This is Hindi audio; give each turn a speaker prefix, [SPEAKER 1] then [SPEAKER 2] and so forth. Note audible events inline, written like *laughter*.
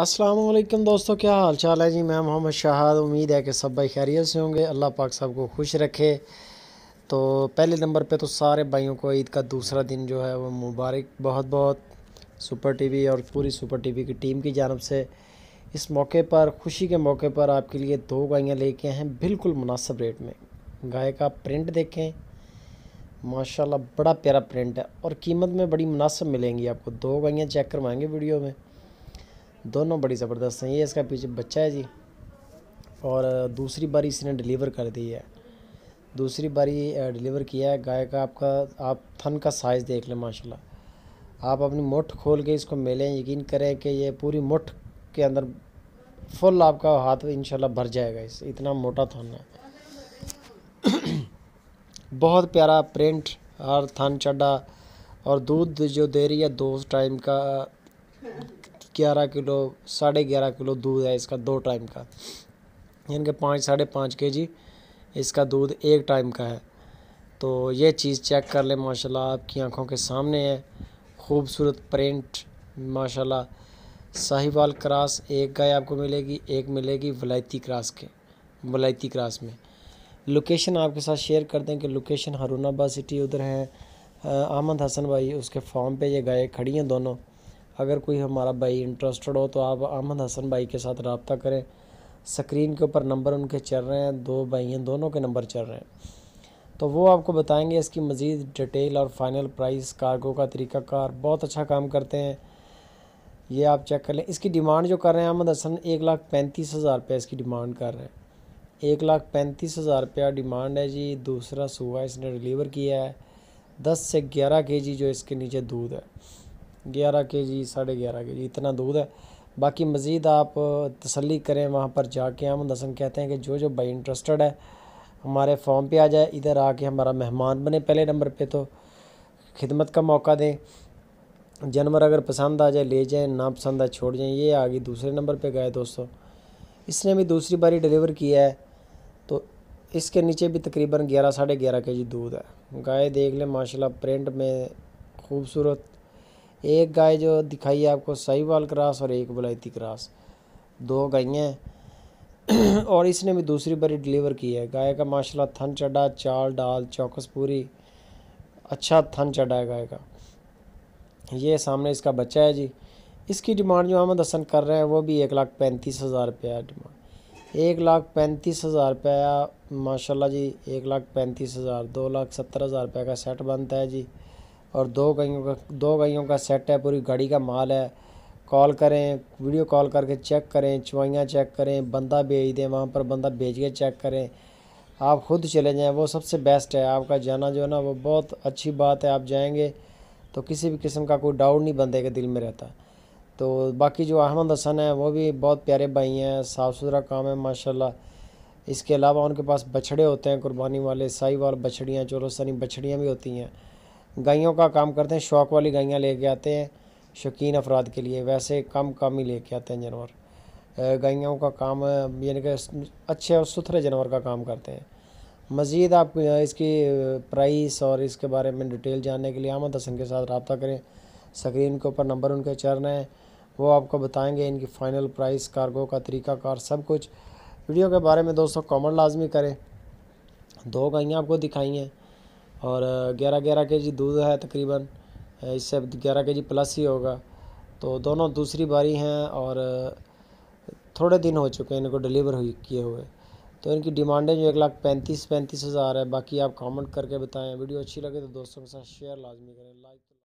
[SPEAKER 1] असलम दोस्तों, क्या हाल चाल है? जी, मैं मोहम्मद शाहद। उम्मीद है कि सब भाई खैरियत से होंगे। अल्लाह पाक सबको खुश रखे। तो पहले नंबर पे तो सारे भाइयों को ईद का दूसरा दिन जो है वो मुबारक। बहुत बहुत सुपर टीवी और पूरी सुपर टीवी की टीम की जानब से इस मौके पर, खुशी के मौके पर आपके लिए दो गायें लेके हैं बिल्कुल मुनासिब रेट में। गाय का प्रिंट देखें। माशाल्लाह, बड़ा प्यारा प्रिंट है और कीमत में बड़ी मुनासिब मिलेंगी आपको। दो गायें चेक करवाएँगे वीडियो में। दोनों बड़ी ज़बरदस्त हैं। ये इसका पीछे बच्चा है जी। और दूसरी बारी इसने डिलीवर कर दी है। दूसरी बारी डिलीवर किया है। गाय का आपका, आप थन का साइज़ देख लें, माशाल्लाह। आप अपनी मुठ खोल के इसको मिलें। यकीन करें कि ये पूरी मुठ के अंदर फुल आपका हाथ इंशाल्लाह भर जाएगा। इस, इतना मोटा थन है। *coughs* बहुत प्यारा प्रिंट और थन चढ़ा और दूध जो दे रही है, दो टाइम का ग्यारह किलो, साढ़े ग्यारह किलो दूध है इसका दो टाइम का। यानी कि पाँच, साढ़े पाँच के जी इसका दूध एक टाइम का है। तो ये चीज़ चेक कर लें, माशाल्लाह आपकी आँखों के सामने है। खूबसूरत प्रिंट, माशाल्लाह। साहिवाल क्रास एक गाय आपको मिलेगी, एक मिलेगी वलायती क्रास के, वलायती क्रास में। लोकेशन आपके साथ शेयर कर दें कि लोकेशन हरूनाबाद सिटी उधर है। अहमद हसन भाई, उसके फॉर्म पे ये गाय खड़ी हैं दोनों। अगर कोई हमारा भाई इंटरेस्टेड हो तो आप अहमद हसन भाई के साथ रबता करें। स्क्रीन के ऊपर नंबर उनके चल रहे हैं, दो भाई हैं दोनों के नंबर चल रहे हैं। तो वो आपको बताएँगे इसकी मज़ीद डिटेल और फाइनल प्राइस कार्गो का तरीका कार। बहुत अच्छा काम करते हैं। ये आप चेक कर लें। इसकी डिमांड जो कर रहे हैं अहमद हसन, एक लाख पैंतीस हज़ार रुपये इसकी डिमांड कर रहे हैं। एक लाख पैंतीस हज़ार रुपया डिमांड है जी। दूसरा सुबह इसने डिलीवर किया है। दस से ग्यारह के जी जो इसके नीचे दूध है। ग्यारह के जी, साढ़े ग्यारह के जी, इतना दूध है। बाकी मज़ीद आप तसली करें, वहाँ पर जाके हम दसन कहते हैं कि जो जो भाई इंटरेस्टेड है, हमारे फॉर्म पे आ जाए, इधर आके हमारा मेहमान बने पहले नंबर पे तो खिदमत का मौका दें। जानवर अगर पसंद आ जाए, ले जाएँ, ना पसंद आए, छोड़ जाएँ, ये आ गई दूसरे नंबर पे गए दोस्तों। इसने भी दूसरी बारी डिलीवर किया है तो इसके नीचे भी तकरीबन ग्यारह, साढ़े ग्यारह के जी दूध है। गाय देख लें, माशाल्लाह प्रिंट में खूबसूरत एक गाय जो दिखाई है आपको वाल क्रास और एक बलायती क्रास। दो गायें *clears throat* और इसने भी दूसरी बारी डिलीवर की है। गाय का माशाल्लाह थन चढ़ा, चाल डाल, चौकस पूरी। अच्छा थन चढ़ा है गाय का। ये सामने इसका बच्चा है जी। इसकी डिमांड जो अहमद हसन कर रहे हैं, वो भी एक लाख पैंतीस हज़ार रुपया है डिमांड। एक लाख पैंतीस हज़ार रुपया, माशाल्लाह जी, एक लाख पैंतीस हज़ार, दो लाख सत्तर हज़ार रुपये का सेट बनता है जी। और दो गायों का, दो गायों का सेट है, पूरी गाड़ी का माल है। कॉल करें वीडियो कॉल करके चेक करें चुवाइयाँ चेक करें, बंदा भेज दें, वहाँ पर बंदा भेज के चेक करें। आप खुद चले जाएँ, वो सबसे बेस्ट है। आपका जाना जो है ना, वो बहुत अच्छी बात है, आप जाएँगे तो किसी भी किस्म का कोई डाउट नहीं बंदे के दिल में रहता। तो बाकी जो अहमद हसन है, वो भी बहुत प्यारे भाई हैं साफ़ सुथरा काम है, माशाल्लाह। इसके अलावा उनके पास बछड़े होते हैं, कुर्बानी वाले साई वाल बछड़ियाँ चोरस्तानी बछड़ियाँ भी होती हैं। गायों का काम करते हैं, शौक वाली गायें लेके आते हैं, शौकीन अफराद के लिए, वैसे कम कम ही लेके आते हैं जानवर। गायों का काम, यानी कि अच्छे और सुथरे जानवर का काम करते हैं। मज़ीद आप इसकी प्राइस और इसके बारे में डिटेल जानने के लिए अहमद हसन के साथ रबता करें। स्क्रीन के ऊपर नंबर उनके चल रहे हैं, वो आपको बताएँगे इनकी फ़ाइनल प्राइस, कार्गो का तरीका कार, सब कुछ। वीडियो के बारे में दोस्तों कमेंट लाजमी करें। दो गाइयाँ आपको दिखाई हैं। और ग्यारह ग्यारह के जी दूध है तकरीबन इससे ग्यारह के जी प्लस ही होगा। तो दोनों दूसरी बारी हैं और थोड़े दिन हो चुके हैं इनको डिलीवर हुई, किए हुए। तो इनकी डिमांडें जो एक लाख पैंतीस पैंतीस हज़ार है, बाकी आप कमेंट करके बताएँ। वीडियो अच्छी लगे तो दोस्तों के साथ शेयर लाजमी करें। लाइक